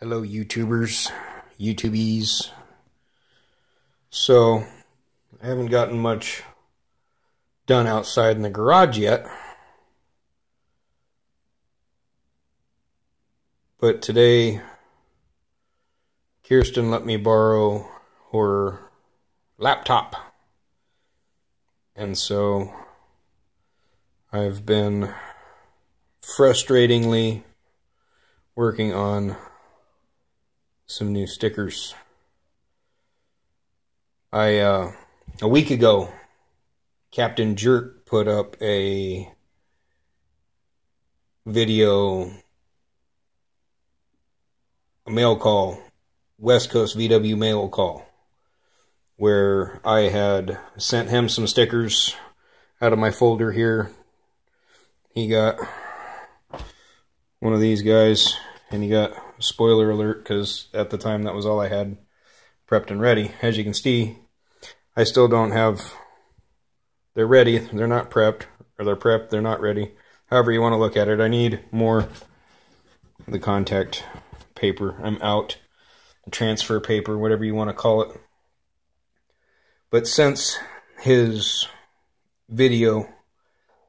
Hello, YouTubers, YouTubies. So, I haven't gotten much done outside in the garage yet. But today, Kirsten let me borrow her laptop. And so, I've been frustratingly working on some new stickers. I uh, a week ago, Captain Jerk put up a video, a mail call, West Coast VW mail call, where I had sent him some stickers out of my folder here. He got one of these guys, and he got spoiler alert because at the time that was all I had prepped and ready. As you can see, I still don't have, they're ready, they're not prepped, or they're prepped, they're not ready. However you want to look at it, I need more the contact paper. I'm out, transfer paper, whatever you want to call it. But since his video,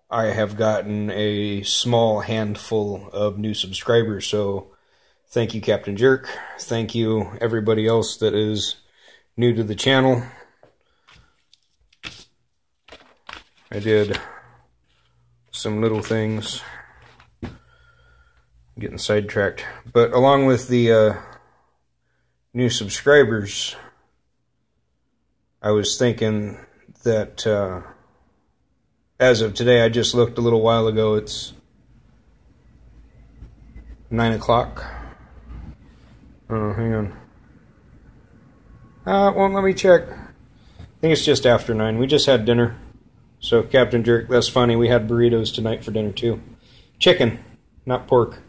I have gotten a small handful of new subscribers, so Thank you, Captain Jerk. Thank you, everybody else that is new to the channel. I did some little things. Getting sidetracked. But along with the uh, new subscribers, I was thinking that uh, as of today, I just looked a little while ago, it's 9 o'clock. Oh, hang on. Uh, well, let me check. I think it's just after 9. We just had dinner. So, Captain Jerk, that's funny. We had burritos tonight for dinner, too. Chicken, not pork.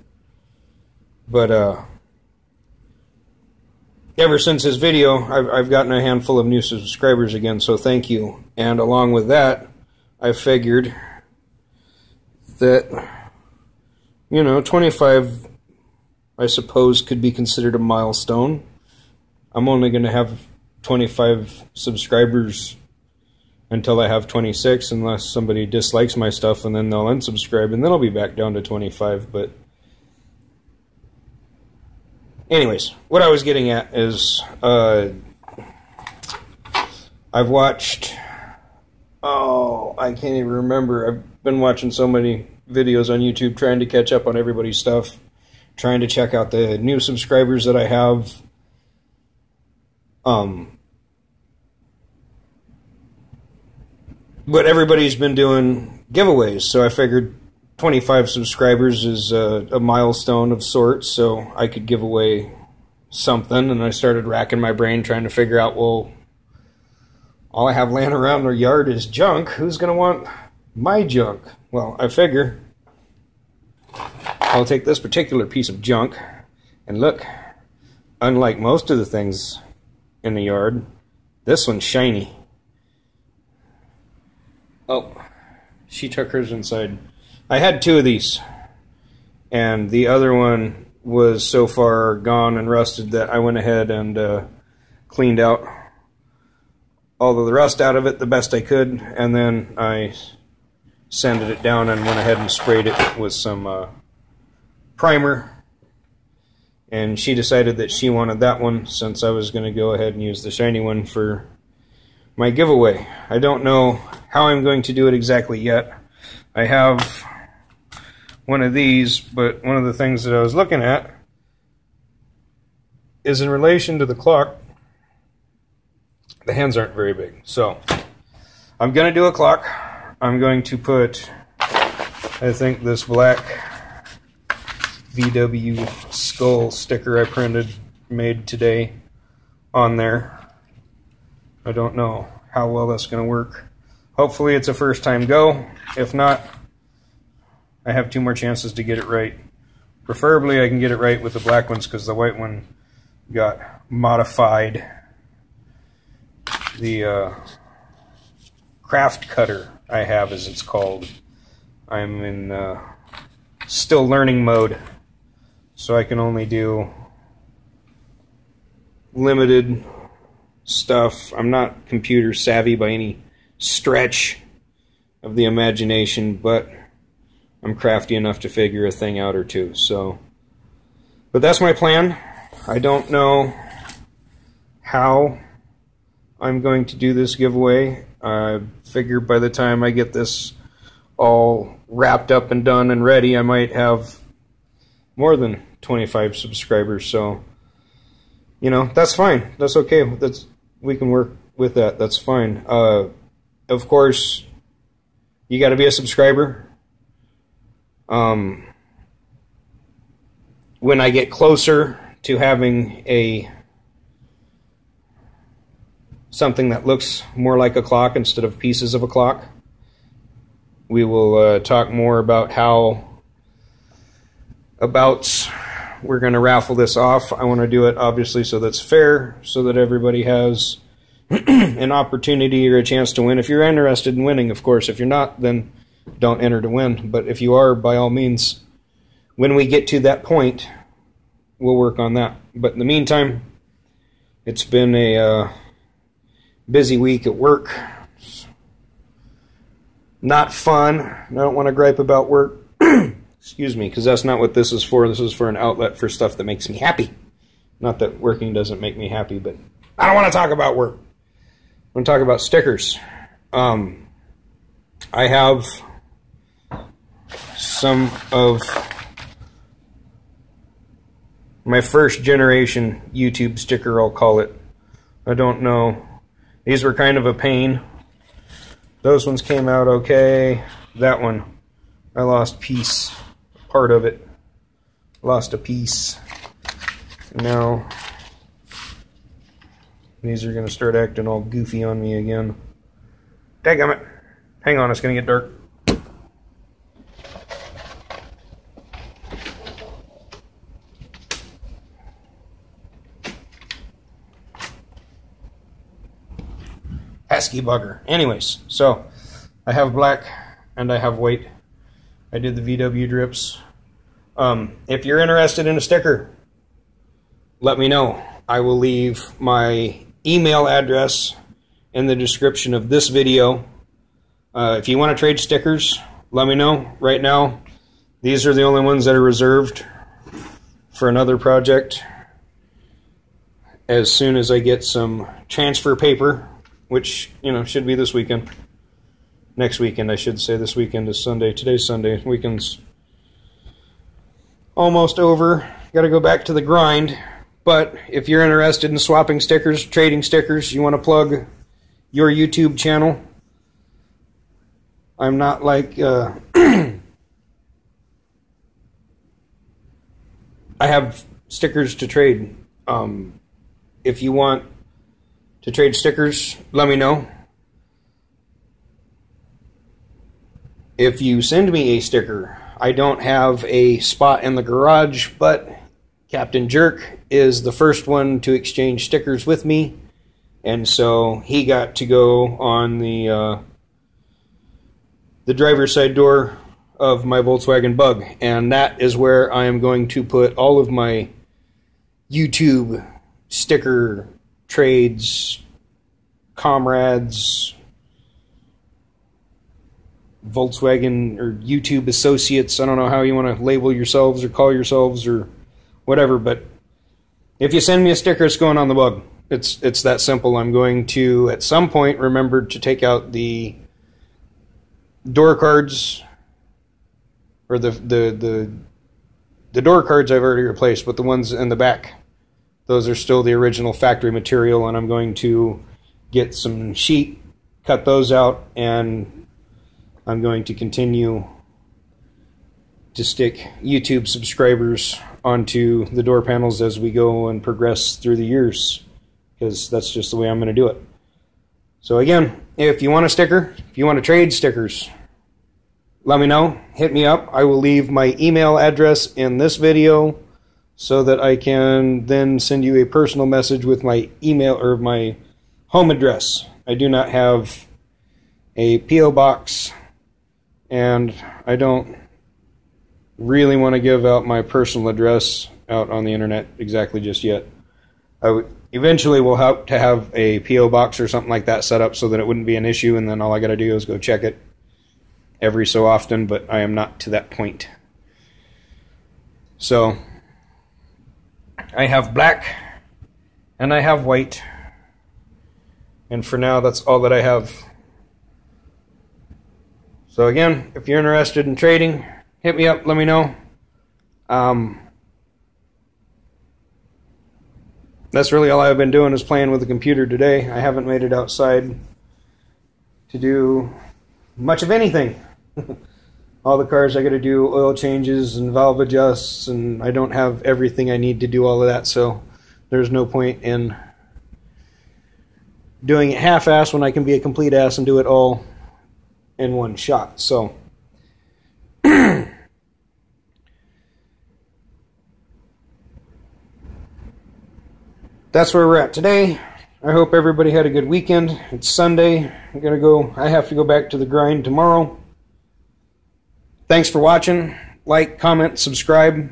But, uh, ever since his video, I've, I've gotten a handful of new subscribers again, so thank you. And along with that, I figured that, you know, 25 I suppose could be considered a milestone. I'm only going to have 25 subscribers until I have 26 unless somebody dislikes my stuff and then they'll unsubscribe and then I'll be back down to 25 but anyways what I was getting at is uh, I've watched oh I can't even remember I've been watching so many videos on YouTube trying to catch up on everybody's stuff trying to check out the new subscribers that I have. Um, but everybody's been doing giveaways, so I figured 25 subscribers is a, a, milestone of sorts, so I could give away something. And I started racking my brain trying to figure out, well, all I have laying around in the yard is junk. Who's going to want my junk? Well, I figure I'll take this particular piece of junk and look, unlike most of the things in the yard, this one's shiny. Oh, she took hers inside. I had two of these, and the other one was so far gone and rusted that I went ahead and uh, cleaned out all of the rust out of it the best I could, and then I sanded it down and went ahead and sprayed it with some uh, primer and she decided that she wanted that one since I was going to go ahead and use the shiny one for my giveaway. I don't know how I'm going to do it exactly yet. I have one of these, but one of the things that I was looking at is in relation to the clock, the hands aren't very big. So I'm going to do a clock. I'm going to put, I think, this black VW skull sticker I printed, made today on there. I don't know how well that's going to work. Hopefully it's a first time go. If not, I have two more chances to get it right. Preferably I can get it right with the black ones because the white one got modified. The uh, craft cutter I have as it's called. I'm in uh, still learning mode so I can only do limited stuff. I'm not computer savvy by any stretch of the imagination, but I'm crafty enough to figure a thing out or two. So, but that's my plan. I don't know how I'm going to do this giveaway. I figure by the time I get this all wrapped up and done and ready, I might have more than 25 subscribers. So, you know, that's fine. That's okay. That's we can work with that. That's fine. Uh, of course, you got to be a subscriber. Um, when I get closer to having a something that looks more like a clock instead of pieces of a clock, we will uh, talk more about how about we're going to raffle this off. I want to do it obviously so that's fair, so that everybody has an opportunity or a chance to win. If you're interested in winning, of course. If you're not, then don't enter to win. But if you are, by all means, when we get to that point, we'll work on that. But in the meantime, it's been a uh, busy week at work. not fun. I don't want to gripe about work. Excuse me, because that's not what this is for. This is for an outlet for stuff that makes me happy. Not that working doesn't make me happy, but I don't want to talk about work. I want to talk about stickers. Um, I have some of my first generation YouTube sticker, I'll call it. I don't know. These were kind of a pain. Those ones came out okay. That one, I lost piece part of it. Lost a piece. Now, these are going to start acting all goofy on me again. It. Hang on, it's going to get dark. pesky bugger. Anyways, so I have black and I have white. I did the VW drips. Um, if you're interested in a sticker, let me know. I will leave my email address in the description of this video. Uh, if you want to trade stickers, let me know. Right now, these are the only ones that are reserved for another project. As soon as I get some transfer paper, which, you know, should be this weekend. Next weekend, I should say. This weekend is Sunday. Today's Sunday. Weekend's almost over. Got to go back to the grind. But if you're interested in swapping stickers, trading stickers, you want to plug your YouTube channel, I'm not like. Uh, I have stickers to trade. Um, if you want to trade stickers, let me know. If you send me a sticker, I don't have a spot in the garage, but Captain Jerk is the first one to exchange stickers with me, and so he got to go on the uh, the driver's side door of my Volkswagen Bug, and that is where I am going to put all of my YouTube sticker trades, comrades, Volkswagen or YouTube associates. I don't know how you want to label yourselves or call yourselves or whatever, but if you send me a sticker, it's going on the bug. It's it's that simple. I'm going to at some point remember to take out the door cards or the the the the door cards I've already replaced, but the ones in the back those are still the original factory material, and I'm going to get some sheet, cut those out, and I'm going to continue to stick YouTube subscribers onto the door panels as we go and progress through the years, because that's just the way I'm going to do it. So again, if you want a sticker, if you want to trade stickers, let me know. Hit me up. I will leave my email address in this video so that I can then send you a personal message with my email or my home address. I do not have a P.O. box and I don't really want to give out my personal address out on the internet exactly just yet. I eventually we'll have to have a PO box or something like that set up so that it wouldn't be an issue, and then all I got to do is go check it every so often. But I am not to that point. So I have black and I have white. And for now, that's all that I have. So again, if you're interested in trading, hit me up, let me know. Um, that's really all I've been doing is playing with the computer today. I haven't made it outside to do much of anything. all the cars I got to do oil changes and valve adjusts, and I don't have everything I need to do all of that, so there's no point in doing it half-ass when I can be a complete ass and do it all in one shot. So that's where we're at today. I hope everybody had a good weekend. It's Sunday. I'm gonna go. I have to go back to the grind tomorrow. Thanks for watching. Like, comment, subscribe.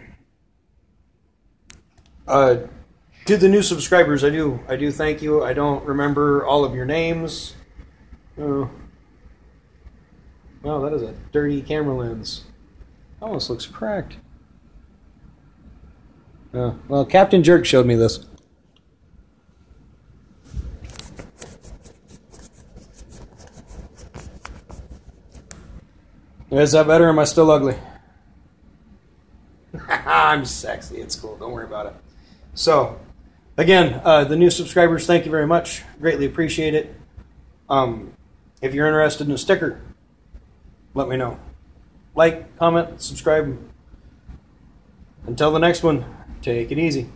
Uh, to the new subscribers, I do I do thank you. I don't remember all of your names. Oh. Wow, that is a dirty camera lens. Almost looks cracked. Oh, well, Captain Jerk showed me this. Is that better? am I still ugly? I'm sexy. It's cool. Don't worry about it. So, again, uh, the new subscribers, thank you very much. Greatly appreciate it. Um, if you're interested in a sticker, let me know. Like, comment, subscribe. Until the next one, take it easy.